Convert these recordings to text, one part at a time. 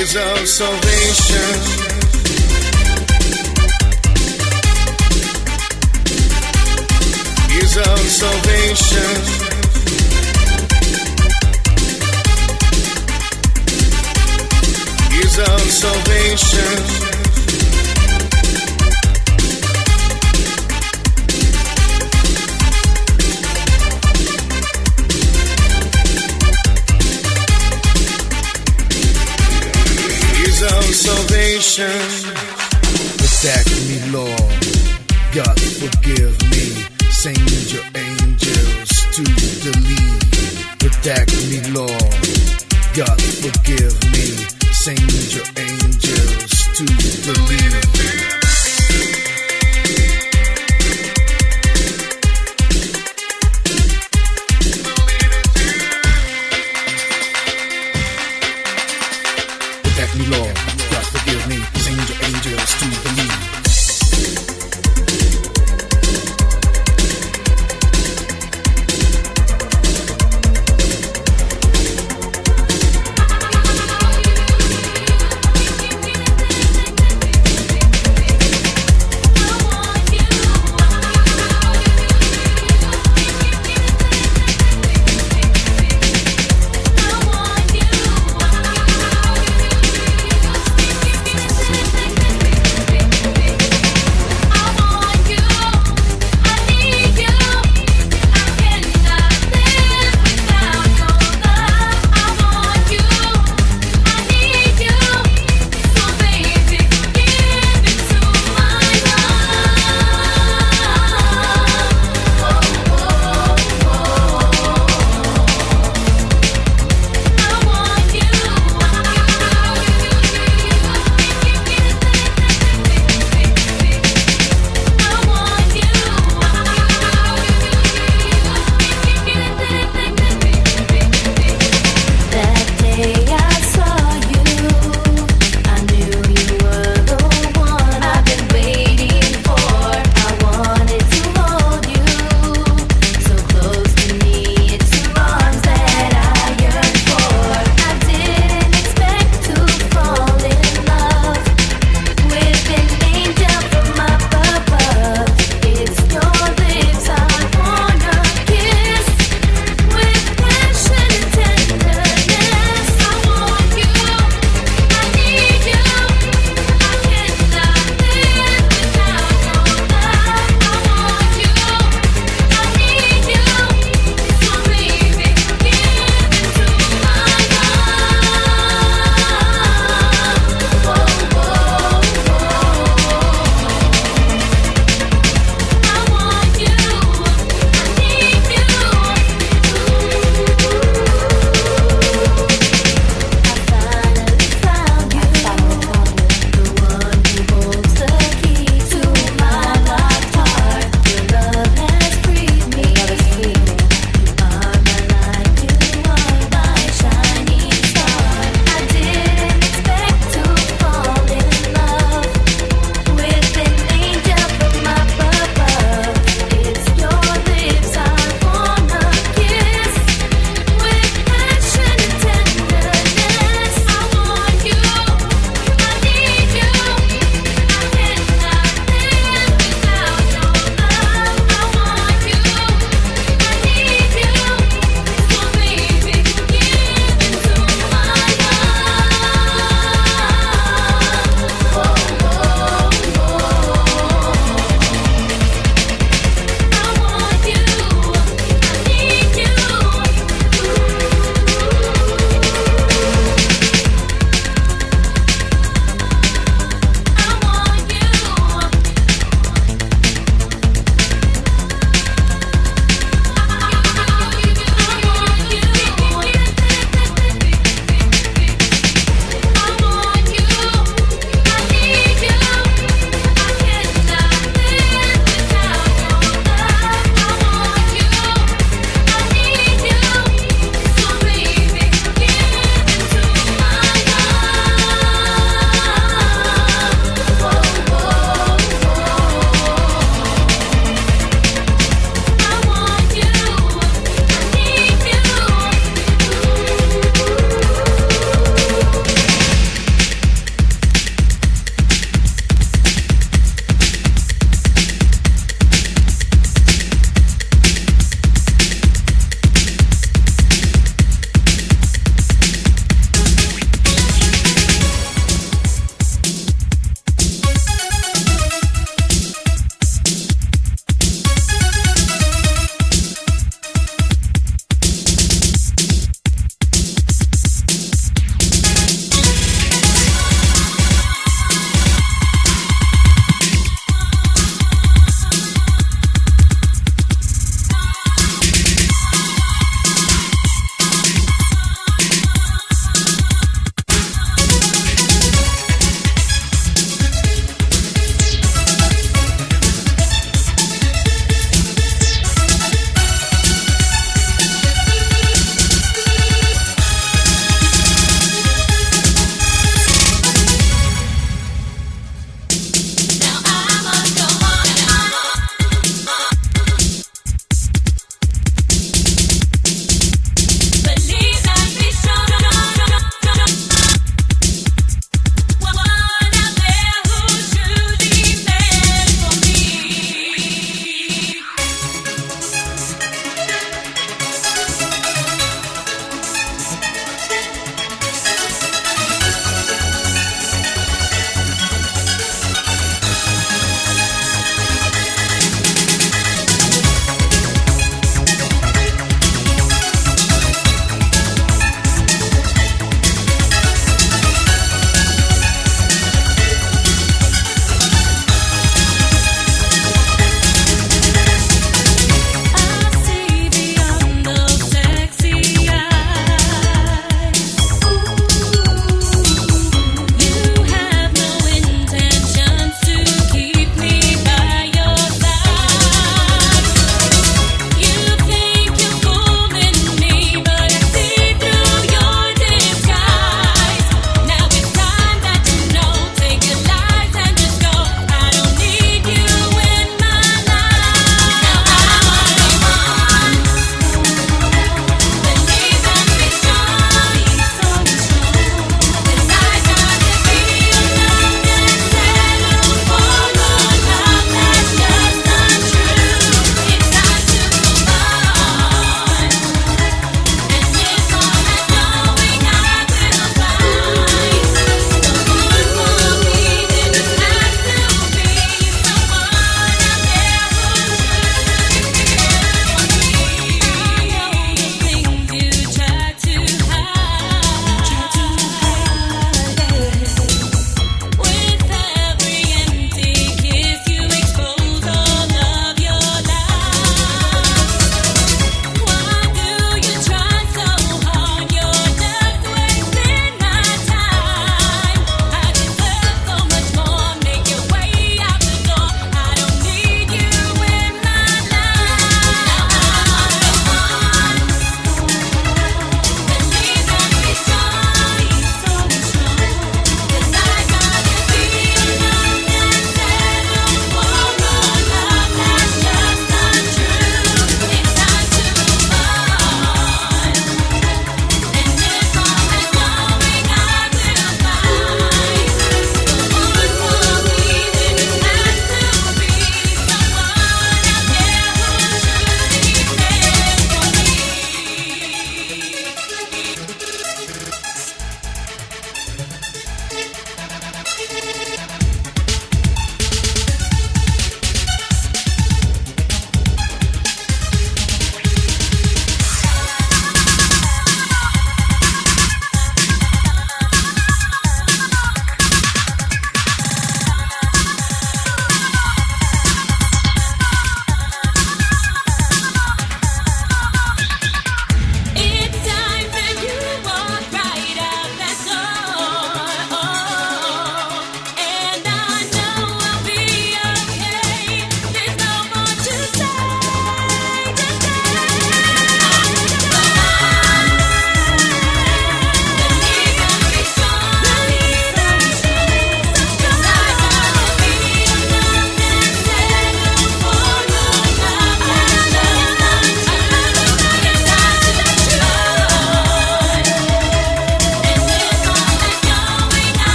ways of salvation. Ways of salvation. Ways of salvation. salvation. Attack me, Lord. God forgive me. Send your angels to the lead. Protect me, Lord. God forgive me. Send your angels to the lead.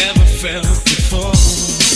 Never felt before.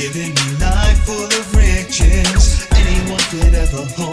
giving me life full of riches anyone could ever hope.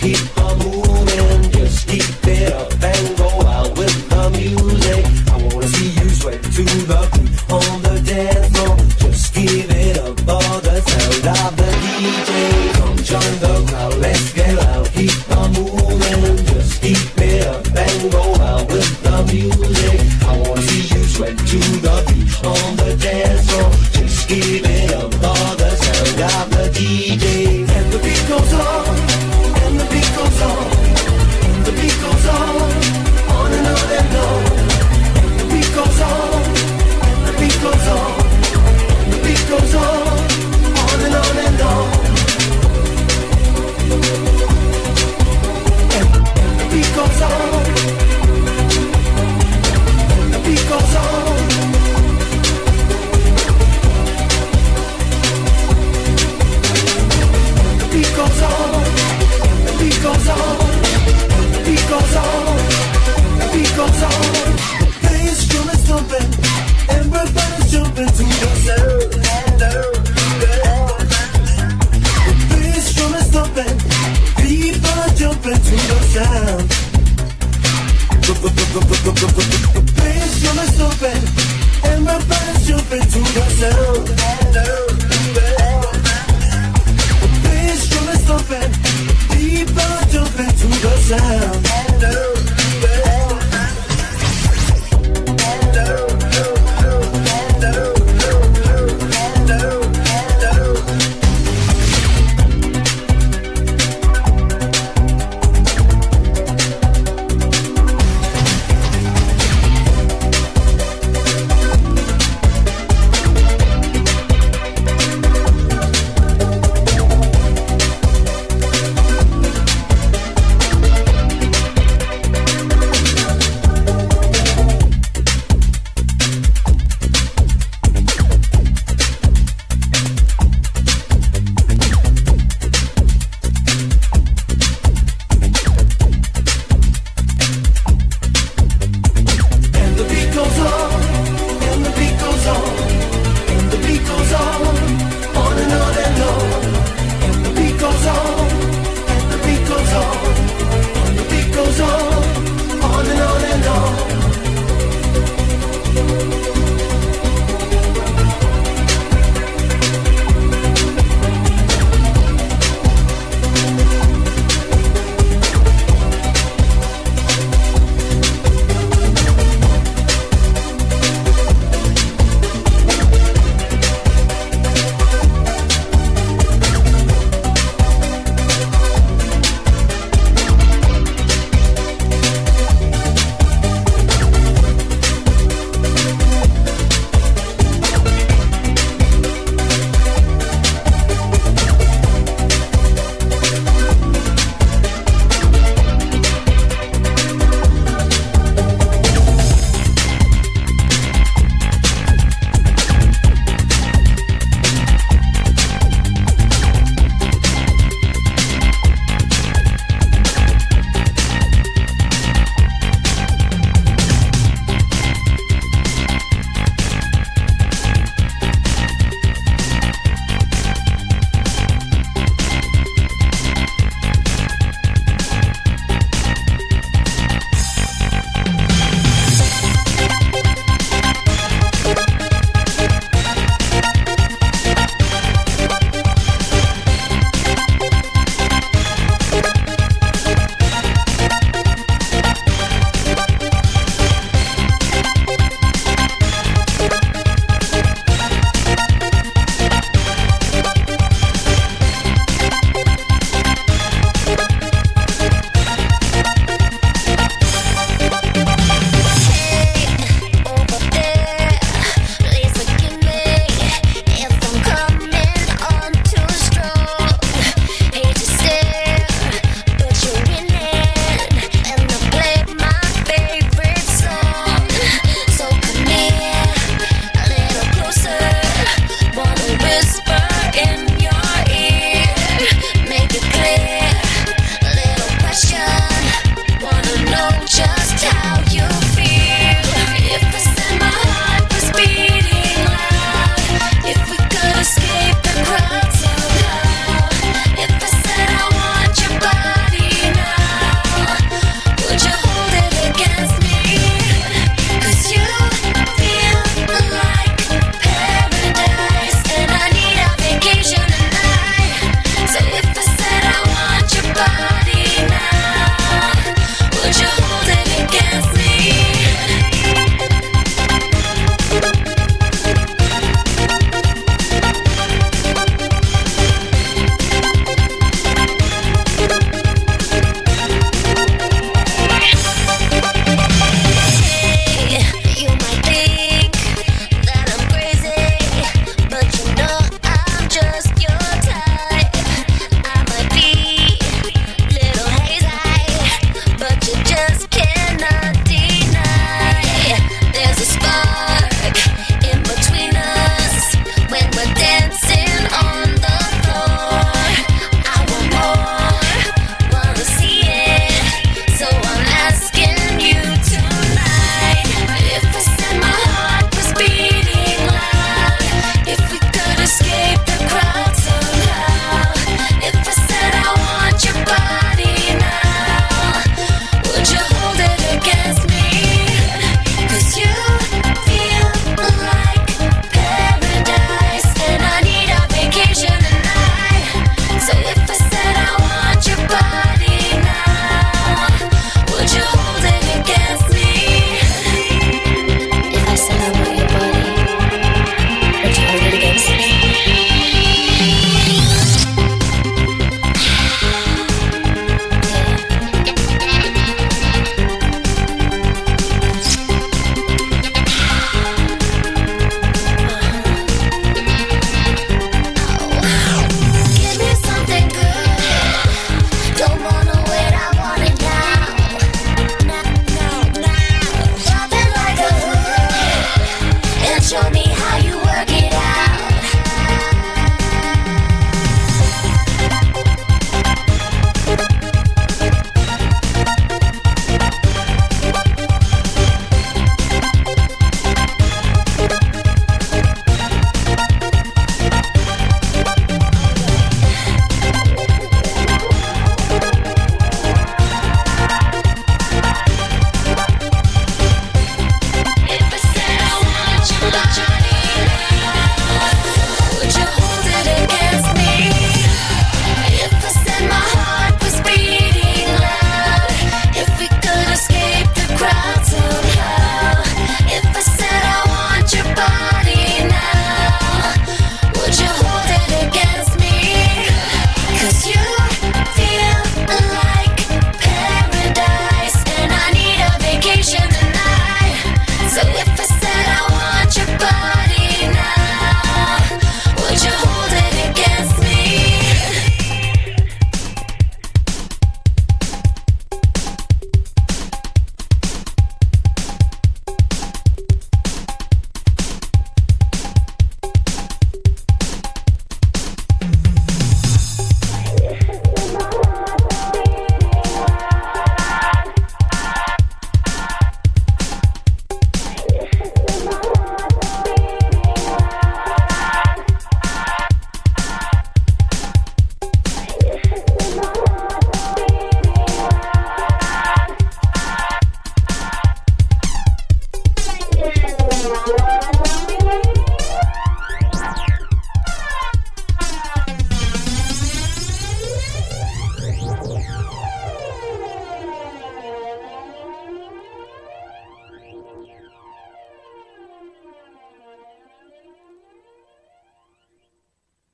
keep on moving.